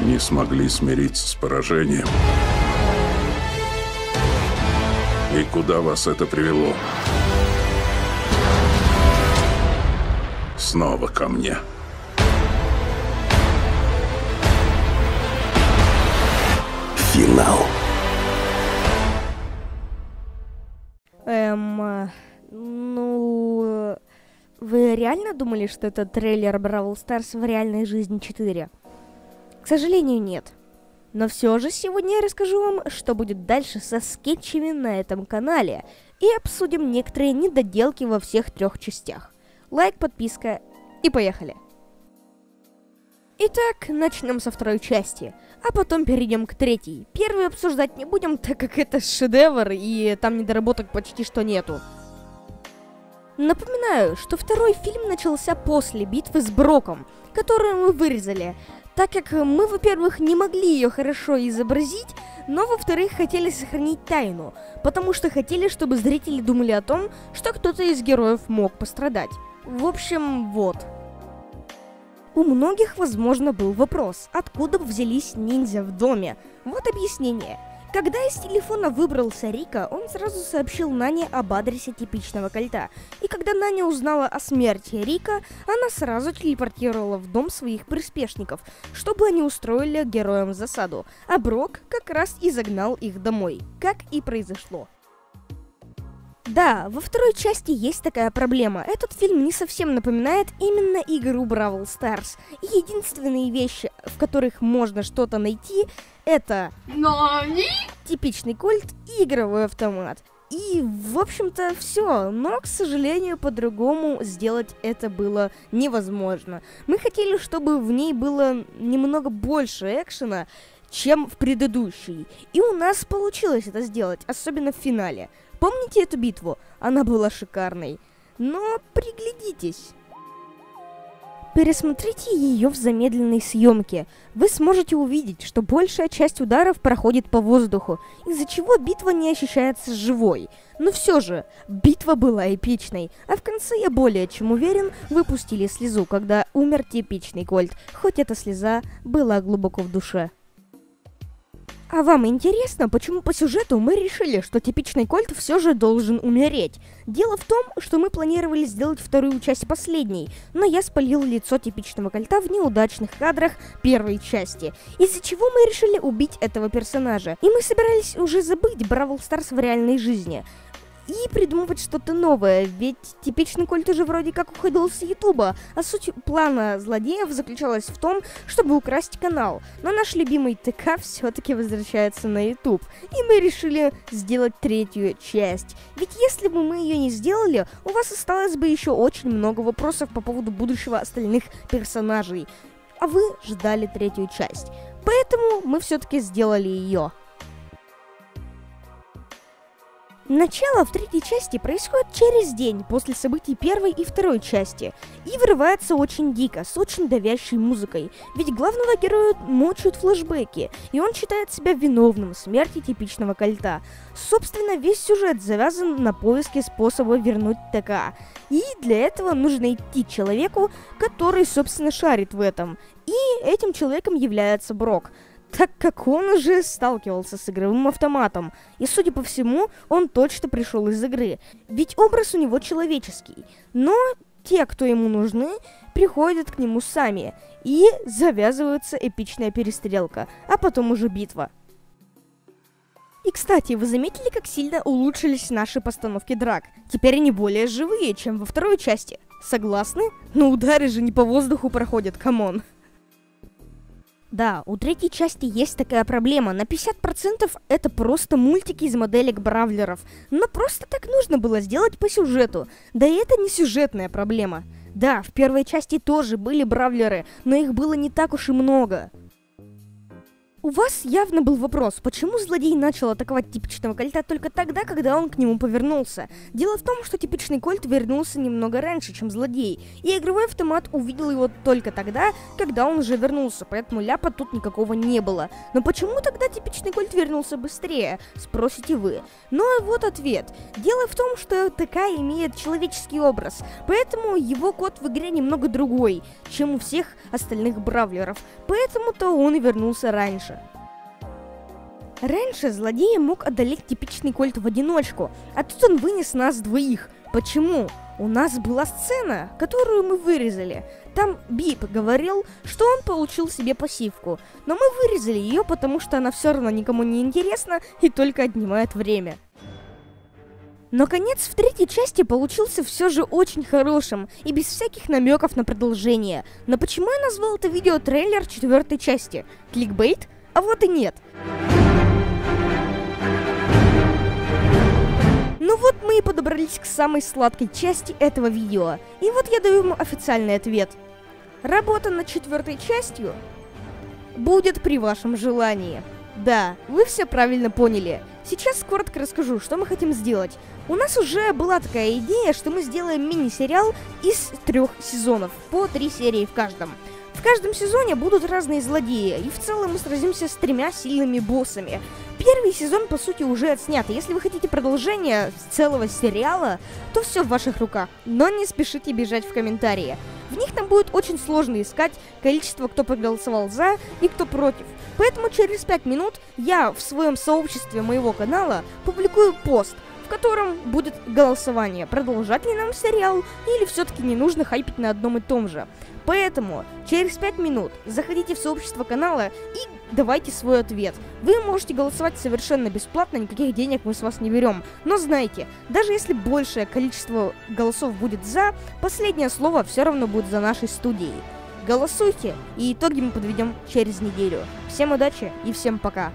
не смогли смириться с поражением. И куда вас это привело? Снова ко мне. Финал. Эм, ну, вы реально думали, что это трейлер Бравл Старс в реальной жизни 4? К сожалению, нет. Но все же сегодня я расскажу вам, что будет дальше со скетчами на этом канале, и обсудим некоторые недоделки во всех трех частях. Лайк, подписка и поехали! Итак, начнем со второй части, а потом перейдем к третьей. Первую обсуждать не будем, так как это шедевр, и там недоработок почти что нету. Напоминаю, что второй фильм начался после битвы с Броком, которую мы вырезали, так как мы, во-первых, не могли ее хорошо изобразить, но, во-вторых, хотели сохранить тайну, потому что хотели, чтобы зрители думали о том, что кто-то из героев мог пострадать. В общем, вот. У многих, возможно, был вопрос, откуда взялись ниндзя в доме. Вот объяснение. Когда из телефона выбрался Рика, он сразу сообщил Нане об адресе типичного кольта. И когда Наня узнала о смерти Рика, она сразу телепортировала в дом своих приспешников, чтобы они устроили героям засаду. А Брок как раз и загнал их домой, как и произошло. Да, во второй части есть такая проблема. Этот фильм не совсем напоминает именно игру Бравл Старс. Единственные вещи, в которых можно что-то найти, это типичный кольт и игровой автомат. И, в общем-то, все. Но, к сожалению, по-другому сделать это было невозможно. Мы хотели, чтобы в ней было немного больше экшена, чем в предыдущей. И у нас получилось это сделать, особенно в финале. Помните эту битву? Она была шикарной. Но приглядитесь. Пересмотрите ее в замедленной съемке. Вы сможете увидеть, что большая часть ударов проходит по воздуху, из-за чего битва не ощущается живой. Но все же, битва была эпичной, а в конце, я более чем уверен, выпустили слезу, когда умер типичный Кольт, хоть эта слеза была глубоко в душе. А вам интересно, почему по сюжету мы решили, что типичный Кольт все же должен умереть? Дело в том, что мы планировали сделать вторую часть последней, но я спалил лицо типичного Кольта в неудачных кадрах первой части, из-за чего мы решили убить этого персонажа. И мы собирались уже забыть Бравл Старс в реальной жизни и придумывать что-то новое, ведь типичный культ уже вроде как уходил с Ютуба, а суть плана злодеев заключалась в том, чтобы украсть канал. Но наш любимый ТК все-таки возвращается на Ютуб, и мы решили сделать третью часть. Ведь если бы мы ее не сделали, у вас осталось бы еще очень много вопросов по поводу будущего остальных персонажей. А вы ждали третью часть. Поэтому мы все-таки сделали ее. Начало в третьей части происходит через день после событий первой и второй части и вырывается очень дико, с очень давящей музыкой, ведь главного героя мучают флешбеки, и он считает себя виновным в смерти типичного кольта. Собственно, весь сюжет завязан на поиске способа вернуть ТК, и для этого нужно идти человеку, который, собственно, шарит в этом, и этим человеком является Брок – так как он уже сталкивался с игровым автоматом, и, судя по всему, он точно пришел из игры, ведь образ у него человеческий. Но те, кто ему нужны, приходят к нему сами, и завязывается эпичная перестрелка, а потом уже битва. И, кстати, вы заметили, как сильно улучшились наши постановки драк? Теперь они более живые, чем во второй части. Согласны? Но удары же не по воздуху проходят, come on. Да, у третьей части есть такая проблема. На 50% это просто мультики из моделек Бравлеров. Но просто так нужно было сделать по сюжету. Да и это не сюжетная проблема. Да, в первой части тоже были Бравлеры, но их было не так уж и много. У вас явно был вопрос, почему злодей начал атаковать типичного кольта только тогда, когда он к нему повернулся. Дело в том, что типичный кольт вернулся немного раньше, чем злодей, и игровой автомат увидел его только тогда, когда он уже вернулся, поэтому ляпа тут никакого не было. Но почему тогда типичный кольт вернулся быстрее, спросите вы. Ну и вот ответ. Дело в том, что ТК имеет человеческий образ, поэтому его код в игре немного другой, чем у всех остальных бравлеров, поэтому-то он и вернулся раньше. Раньше злодей мог одолеть типичный кольт в одиночку, а тут он вынес нас двоих. Почему? У нас была сцена, которую мы вырезали. Там Бип говорил, что он получил себе пассивку, но мы вырезали ее, потому что она все равно никому не интересна и только отнимает время. Но конец в третьей части получился все же очень хорошим и без всяких намеков на продолжение. Но почему я назвал это видео трейлер четвертой части? Кликбейт? А вот и нет. Вот мы и подобрались к самой сладкой части этого видео. И вот я даю ему официальный ответ. Работа над четвертой частью будет при вашем желании. Да, вы все правильно поняли. Сейчас коротко расскажу, что мы хотим сделать. У нас уже была такая идея, что мы сделаем мини-сериал из трех сезонов, по три серии в каждом. В каждом сезоне будут разные злодеи, и в целом мы сразимся с тремя сильными боссами. Первый сезон, по сути, уже отснят. Если вы хотите продолжение целого сериала, то все в ваших руках. Но не спешите бежать в комментарии. В них нам будет очень сложно искать количество, кто проголосовал за и кто против. Поэтому через 5 минут я в своем сообществе моего канала публикую пост, в котором будет голосование, продолжать ли нам сериал или все-таки не нужно хайпить на одном и том же. Поэтому через 5 минут заходите в сообщество канала и давайте свой ответ. Вы можете голосовать совершенно бесплатно, никаких денег мы с вас не берем. Но знайте, даже если большее количество голосов будет за, последнее слово все равно будет за нашей студией. Голосуйте, и итоги мы подведем через неделю. Всем удачи и всем пока!